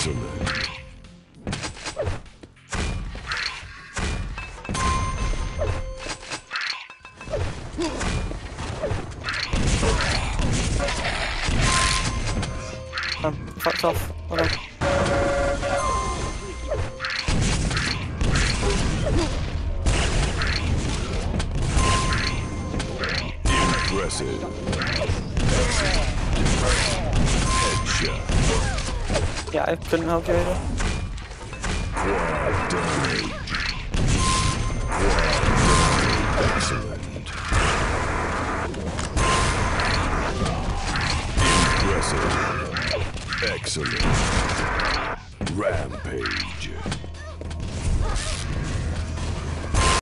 Excellent. Um, fucked off. Oh no. Impressive. Yeah, I couldn't help you either. Excellent. Rampage.